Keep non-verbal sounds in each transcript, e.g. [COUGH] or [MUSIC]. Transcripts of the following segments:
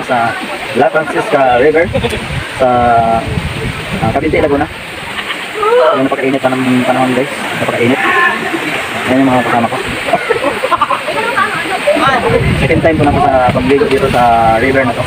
Ngayon sa La Francisca River sa uh, Cavite, Laguna. Yung napakainit pa ng panahon guys, napakainit. Ayan yung mga kasama ko. Second time ko na ako sa pagligo dito sa river na to.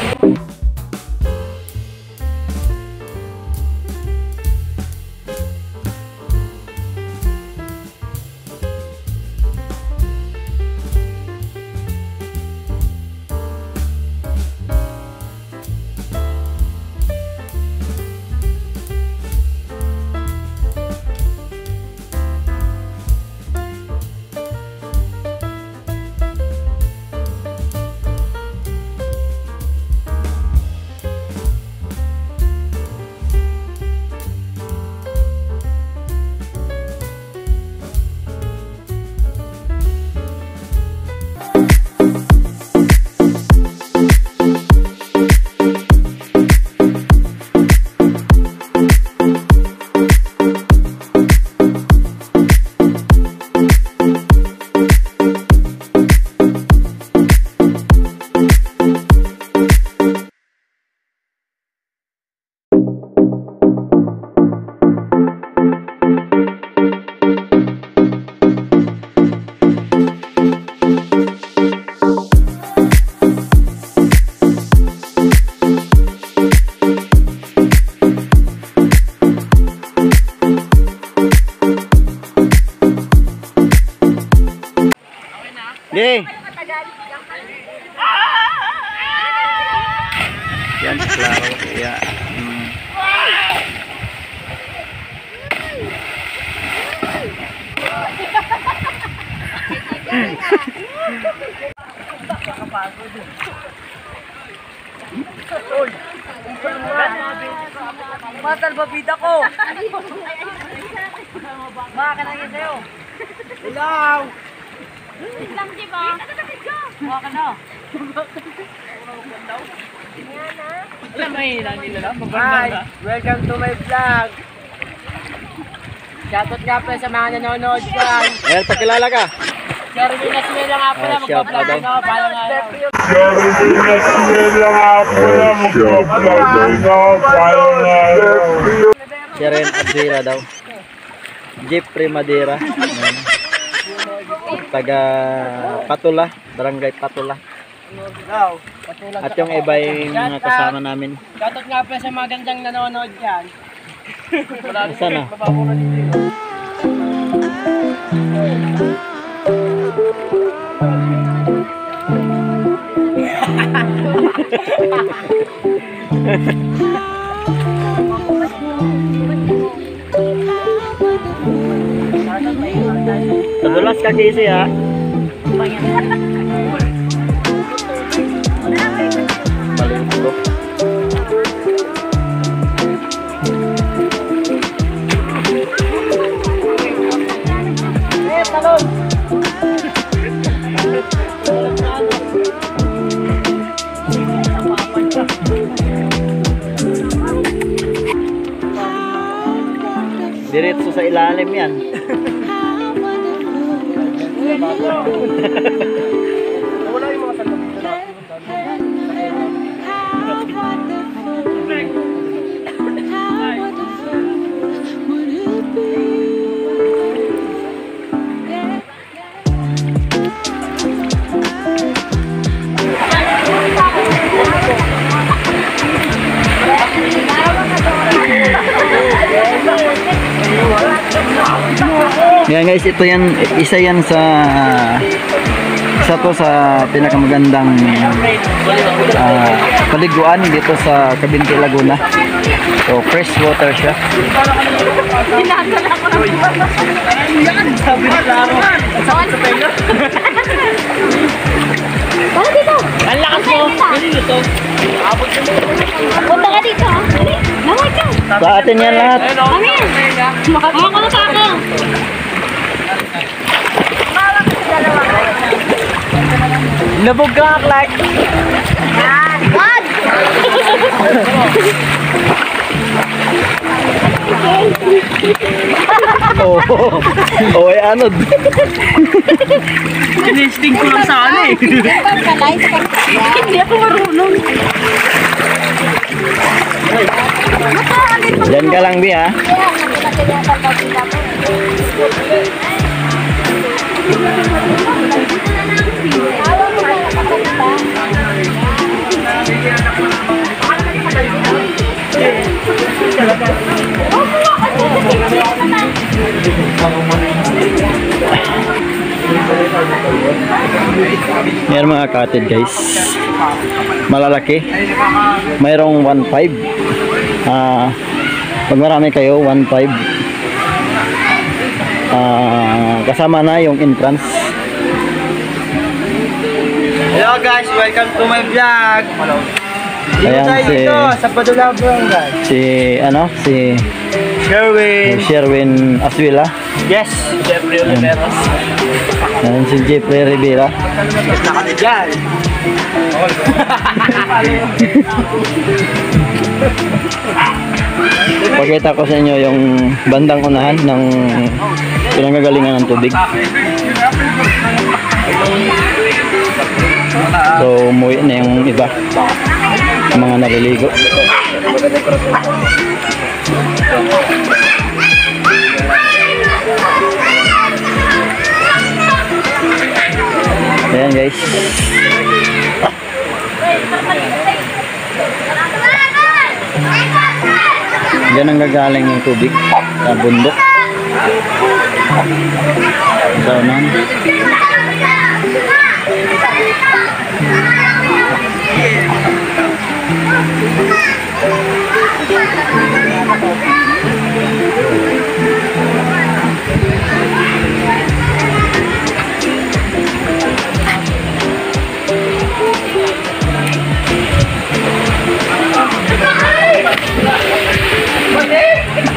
Yay! Yan, klaro. Kaya, mm, Matal babida ko. Baka ka nangin sa'yo. Ilaw. Lang, di ba? Baka ka na. Alam mo yun, nila lang. Hi, welcome to my vlog. Shoutout nga pala sa mga nanonood dyan. well, pakilala ka. Jerry Nasmel lang nga pala, Ah, shout magpa-vlog out. ako. Paano nga araw. Sharon Adira daw. Jeffrey Madera. Taga Patula, Barangay Patula. At yung iba yung mga kasama namin. Shoutout nga pala sa mga gandang nanonood dyan. Sana. Nadulas ka kasi ha. Eh, talon! Diretso sa ilalim yan. Yan guys, ito yan, isa yan sa isa to sa pinakamagandang ah, paliguan dito sa Cabinti, Laguna. So, fresh water siya. Tara dito. Ang lakas mo. Hindi ito. Abot mo. Punta ka dito. Laway ka. Sa atin yan lahat. Ayun o. Kami yan. Makakuha ko na sa ako. Nabog ka, Clark. Wag! Oo. Oo, ay [LAUGHS] anod. Tinesting ko lang sana eh. Hindi ako marunong. Diyan ka lang, Bi, ha? Meron mga katid, guys. Malalaki. Mayroong 1.5. Ah, pag marami kayo, 1.5. Ah, kasama na yung entrance. Hello guys, welcome to my vlog. Dito Ayan tayo si- dito sa Padulabang guys. Si ano, si Sherwin. Sherwin Aswila. Yes. Jeffrey Oliveros. Ayan si Jeffrey Rivera. Na kami dyan. [LAUGHS] Pakita ko sa inyo yung bandang unahan ng pinanggagalingan ng tubig. So, umuwi na yung iba. Mga naliligo. Ayan guys. Diyan ang gagaling yung tubig sa bundok. Sa unahan.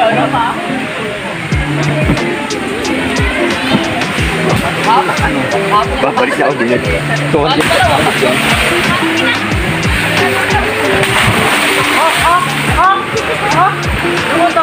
din. Babalik na ako din. Tuwan din. Nabila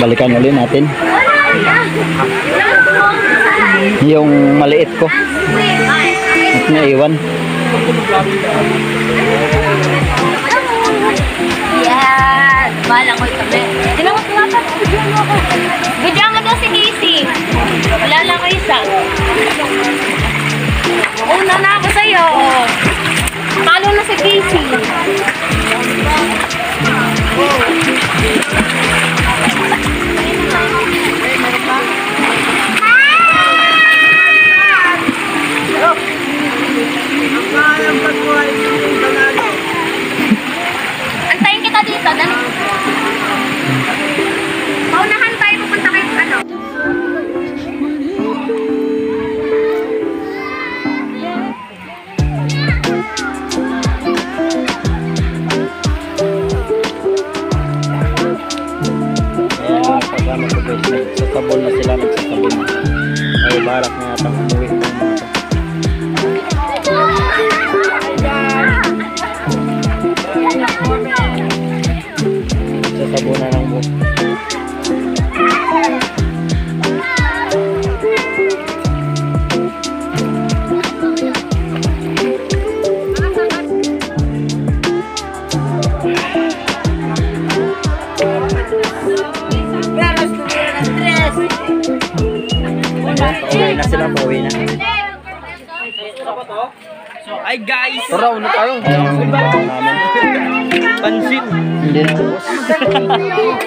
Balikan ulit natin. Yung maliit ko. At naiwan. Yan! Bahala ko pa. Bigyan mo ako. Bigyan mo daw si Casey. Wala lang ko isa. Una na ako sa'yo. Talo na si Casey. Na ubos.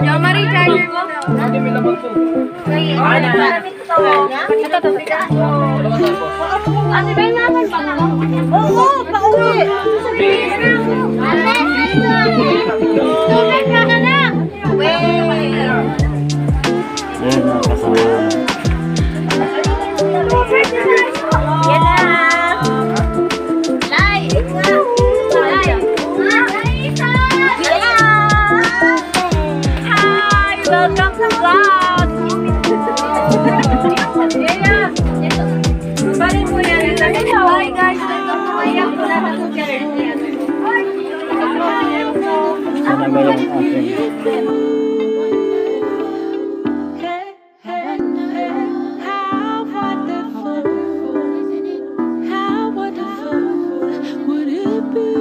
Yung Marie charger mo. Ay, ano ba? Ito, ito, ito. Ate, ba yung naman ba? Oo, pauwi. Tubig na ka na. Ayun na, kasama. Yan na. Ba yung ating How wonderful, how wonderful would it be?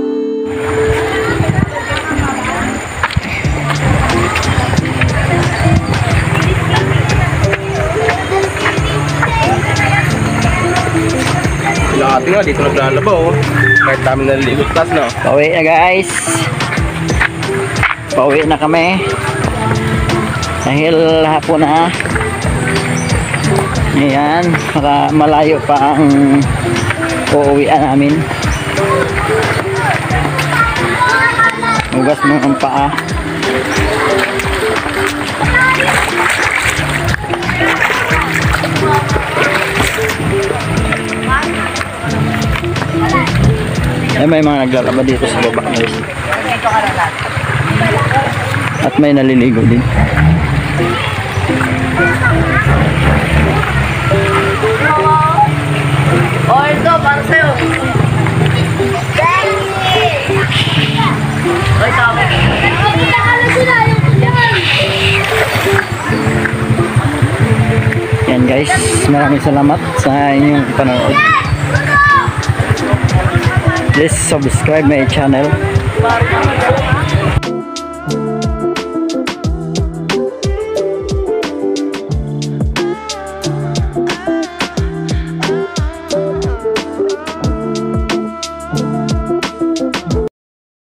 Lahat nga, dito naglalaba oh. Kahit dami naliligot tas no. Pauwi na guys. Pauwi na kami. Dahil hapon na. Ayan, maka malayo pa ang uuwian namin. Hugas mo ang paa. Ay, may mga naglalaba dito sa baba guys. At may naliligo din. Oh, ito, para sa'yo. Ay, tama. Yan guys, maraming salamat sa inyong panonood. Please subscribe my channel.